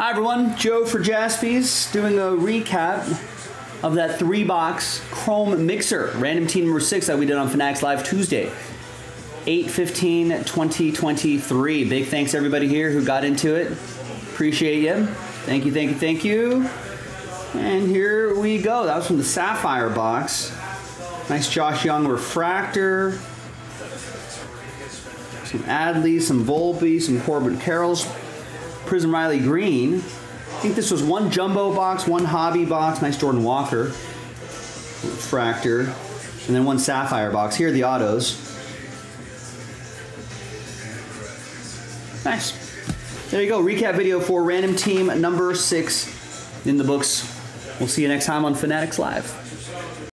Hi everyone, Joe for Jaspys doing a recap of that three box Chrome Mixer, random team number six that we did on Fanatics Live Tuesday. 8 15 2023. Big thanks everybody here who got into it. Appreciate you. Thank you, thank you, thank you. And here we go. That was from the Sapphire box. Nice Josh Jung refractor. Some Adley, some Volpe, some Corbin Carrolls, Prism Riley Greene. I think this was one jumbo box, one hobby box. Nice Jordan Walker Fractor. and then one sapphire box. Here are the autos. Nice. There you go. Recap video for random team number six in the books. We'll see you next time on Fanatics Live.